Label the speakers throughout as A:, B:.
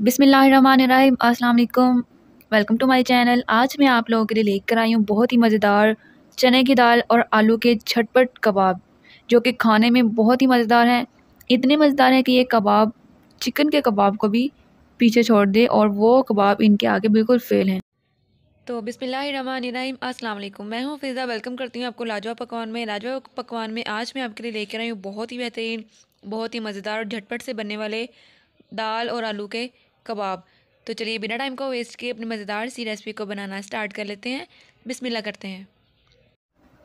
A: अस्सलाम welcome to my channel. आज मैं आप लोगों के लिए लेकर आई हूँ बहुत ही मज़ेदार चने की दाल और आलू के झटपट कबाब, जो कि खाने में बहुत ही मज़ेदार हैं। इतने मज़ेदार हैं कि ये कबाब, चिकन के कबाब को भी पीछे छोड़ दे और वो कबाब इनके आगे बिल्कुल फेल हैं। तो बिसमीम अस्सलाम मैं हूँ फिज़ा, वेलकम करती हूँ आपको लाजवा पकवान में। लाजवा पकवान में आज मैं आपके लिए लेकर आई हूँ बहुत ही बेहतरीन, बहुत ही मज़ेदार और झटपट से बनने वाले दाल और आलू के कबाब। तो चलिए बिना टाइम को वेस्ट किए अपनी मज़ेदार सी रेसिपी को बनाना स्टार्ट कर लेते हैं। बिस्मिल्लाह करते हैं।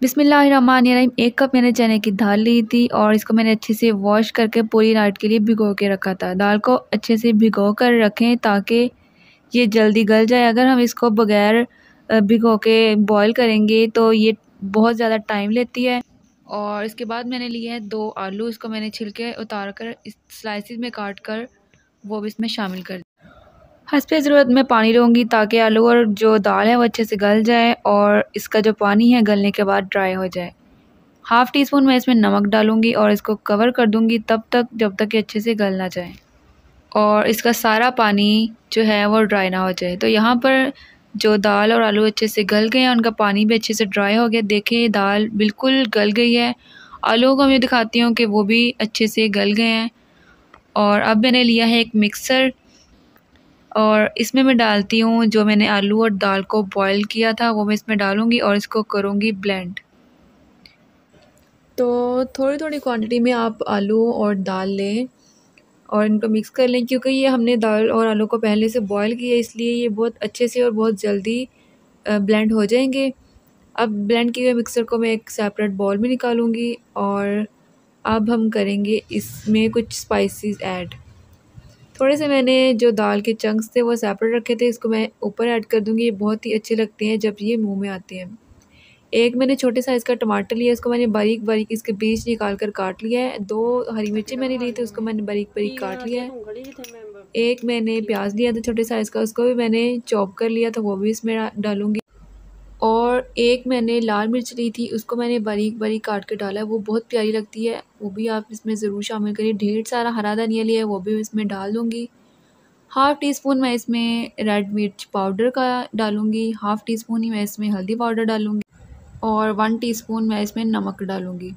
A: बिस्मिल्लाहिर्रहमानिर्रहीम, एक कप मैंने चने की दाल ली थी और इसको मैंने अच्छे से वॉश करके पूरी रात के लिए भिगो के रखा था। दाल को अच्छे से भिगो कर रखें ताकि ये जल्दी गल जाए। अगर हम इसको बग़ैर भिगो के बॉईल करेंगे तो ये बहुत ज़्यादा टाइम लेती है। और इसके बाद मैंने लिए है दो आलू। इसको मैंने छिलके उतार कर इस स्लाइसिस में काट कर वो भी इसमें शामिल कर हंसपे ज़रूरत मैं पानी लूँगी ताकि आलू और जो दाल है वो अच्छे से गल जाए और इसका जो पानी है गलने के बाद ड्राई हो जाए। हाफ़ टी स्पून मैं इसमें नमक डालूँगी और इसको कवर कर दूँगी तब तक, जब तक ये अच्छे से गल ना जाए। और इसका सारा पानी जो है वो ड्राई ना हो जाए। तो यहाँ पर जो दाल और आलू अच्छे से गल गए हैं, उनका पानी भी अच्छे से ड्राई हो गया। देखें दाल बिल्कुल गल गई है। आलूओं को मैं दिखाती हूँ कि वो भी अच्छे से गल गए हैं। और अब मैंने लिया है एक मिक्सर और इसमें मैं डालती हूँ जो मैंने आलू और दाल को बॉईल किया था, वो मैं इसमें डालूँगी और इसको करूँगी ब्लेंड तो थोड़ी थोड़ी क्वांटिटी में आप आलू और दाल लें और इनको मिक्स कर लें, क्योंकि ये हमने दाल और आलू को पहले से बॉईल किया, इसलिए ये बहुत अच्छे से और बहुत जल्दी ब्लेंड हो जाएँगे। अब ब्लेंड किए हुए मिक्सर को मैं एक सेपरेट बॉल में निकालूँगी और अब हम करेंगे इसमें कुछ स्पाइसेस ऐड थोड़े से मैंने जो दाल के चंक्स थे वो सेपरेट रखे थे। इसको मैं ऊपर ऐड कर दूँगी। ये बहुत ही अच्छे लगते हैं जब ये मुँह में आते हैं। एक मैंने छोटे साइज़ का टमाटर लिया। इसको मैंने बारीक बारीक इसके बीज निकाल कर काट लिया है। दो हरी मिर्ची मैंने ली थी उसको मैंने बारीक बारीक काट लिया है। एक मैंने प्याज लिया था छोटे साइज़ का उसको भी मैंने चॉप कर लिया था। वो भी इसमें डालूँगी। और एक मैंने लाल मिर्च ली थी, उसको मैंने बारीक बारीक काट के डाला। है वो बहुत प्यारी लगती है, वो भी आप इसमें ज़रूर शामिल करिए। ढेर सारा हरा धनिया लिया है, वो भी इसमें डाल दूँगी। हाफ़ टी स्पून मैं इसमें रेड मिर्च पाउडर का डालूँगी, हाफ़ टी स्पून ही मैं इसमें हल्दी पाउडर डालूँगी और वन टीस्पून मैं इसमें नमक डालूँगी।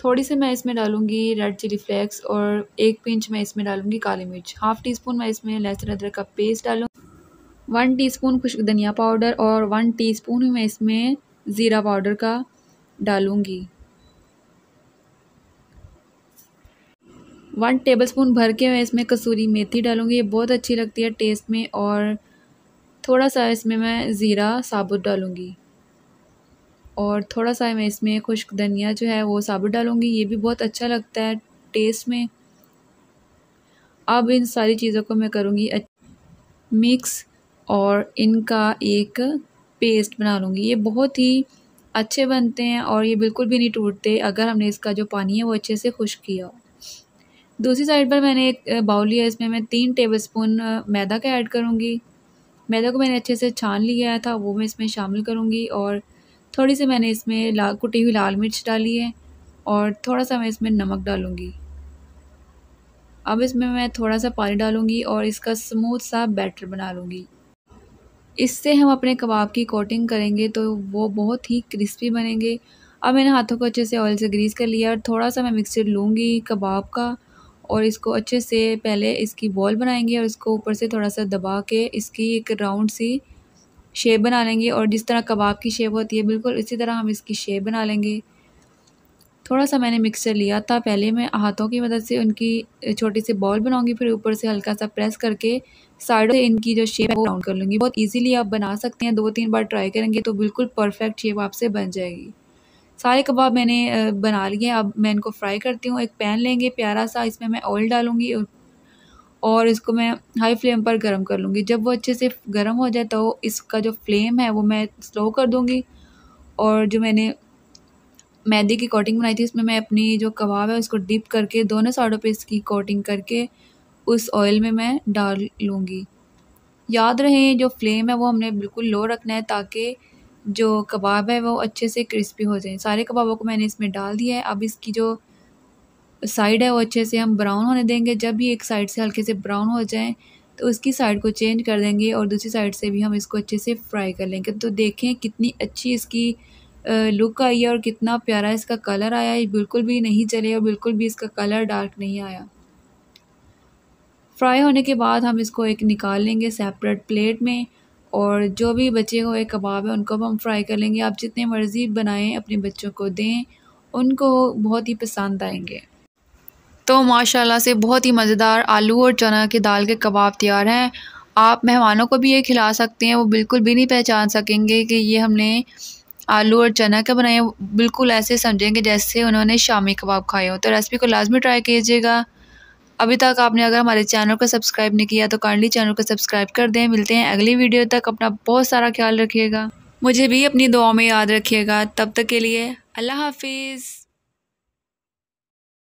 A: थोड़ी सी मैं इसमें डालूँगी रेड चिली फ्लेक्स और एक पिंच मैं इसमें डालूँगी काली मिर्च। हाफ़ टी स्पून मैं इसमें लहसुन अदरक का पेस्ट डालूँ वन टीस्पून खुश्क धनिया पाउडर और वन टीस्पून मैं इसमें ज़ीरा पाउडर का डालूँगी। वन टेबलस्पून भर के मैं इसमें कसूरी मेथी डालूँगी, ये बहुत अच्छी लगती है टेस्ट में और थोड़ा सा इसमें मैं ज़ीरा साबुत डालूँगी। और थोड़ा सा मैं इसमें खुश्क धनिया जो है वो साबुत डालूँगी, ये भी बहुत अच्छा लगता है टेस्ट में। अब इन सारी चीज़ों को मैं करूँगी मिक्स और इनका एक पेस्ट बना लूँगी। ये बहुत ही अच्छे बनते हैं और ये बिल्कुल भी नहीं टूटते। अगर हमने इसका जो पानी है वो अच्छे से खुश किया। दूसरी साइड पर मैंने एक बाउल लिया। इसमें मैं तीन टेबलस्पून मैदा का ऐड करूँगी। मैदा को मैंने अच्छे से छान लिया था, वो मैं इसमें शामिल करूँगी और थोड़ी सी मैंने इसमें लाल, कुटी हुई लाल मिर्च डाली है और थोड़ा सा मैं इसमें नमक डालूँगी। अब इसमें मैं थोड़ा सा पानी डालूँगी और इसका स्मूथ सा बैटर बना लूँगी। इससे हम अपने कबाब की कोटिंग करेंगे तो वो बहुत ही क्रिस्पी बनेंगे। अब मैंने हाथों को अच्छे से ऑयल से ग्रीस कर लिया और थोड़ा सा मैं मिक्सर लूँगी कबाब का और इसको अच्छे से पहले इसकी बॉल बनाएँगे और इसको ऊपर से थोड़ा सा दबा के इसकी एक राउंड सी शेप बना लेंगे और जिस तरह कबाब की शेप होती है, बिल्कुल इसी तरह हम इसकी शेप बना लेंगे। थोड़ा सा मैंने मिक्सर लिया था पहले मैं हाथों की मदद से उनकी छोटी सी बॉल बनाऊँगी, फिर ऊपर से हल्का सा प्रेस करके साइडों से इनकी जो शेप है वो राउंड कर लूँगी। बहुत इजीली आप बना सकते हैं दो तीन बार ट्राई करेंगे तो बिल्कुल परफेक्ट शेप आपसे बन जाएगी। सारे कबाब मैंने बना लिए। अब मैं इनको फ्राई करती हूँ। एक पैन लेंगे, प्यारा सा इसमें मैं ऑयल डालूँगी और इसको मैं हाई फ्लेम पर गर्म कर लूँगी। जब वो अच्छे से गर्म हो जाए तो इसका जो फ्लेम है वो मैं स्लो कर दूँगी और जो मैंने मैदे की कोटिंग बनाई थी, उसमें मैं अपनी जो कबाब है उसको डिप करके, दोनों साइडों पे इसकी कोटिंग करके, उस ऑयल में मैं डाल लूँगी। याद रहे, जो फ्लेम है वो हमने बिल्कुल लो रखना है ताकि जो कबाब है वो अच्छे से क्रिस्पी हो जाए। सारे कबाबों को मैंने इसमें डाल दिया है। अब इसकी जो साइड है वो अच्छे से हम ब्राउन होने देंगे। जब भी एक साइड से हल्के से ब्राउन हो जाए तो उसकी साइड को चेंज कर देंगे और दूसरी साइड से भी हम इसको अच्छे से फ्राई कर लेंगे। तो देखें कितनी अच्छी इसकी लुक आई है और कितना प्यारा इसका कलर आया है बिल्कुल भी नहीं चले और बिल्कुल भी इसका कलर डार्क नहीं आया। फ्राई होने के बाद हम इसको एक निकाल लेंगे सेपरेट प्लेट में और जो भी बचे हुए कबाब है उनको हम फ्राई कर लेंगे। आप जितने मर्ज़ी बनाएँ, अपने बच्चों को दें, उनको बहुत ही पसंद आएँगे। तो माशाल्लाह से बहुत ही मज़ेदार आलू और चना के दाल के कबाब तैयार हैं। आप मेहमानों को भी ये खिला सकते हैं, वो बिल्कुल भी नहीं पहचान सकेंगे कि ये हमने आलू और चना का बनाया, बिल्कुल ऐसे समझेंगे जैसे उन्होंने शामी कबाब खाए हो। तो रेसिपी को लाजमी ट्राई कीजिएगा। अभी तक आपने अगर हमारे चैनल को सब्सक्राइब नहीं किया तो काइंडली चैनल को सब्सक्राइब कर दें। मिलते हैं अगली वीडियो तक। अपना बहुत सारा ख्याल रखिएगा। मुझे भी अपनी दुआ में याद रखिएगा। तब तक के लिए अल्लाह हाफिज़।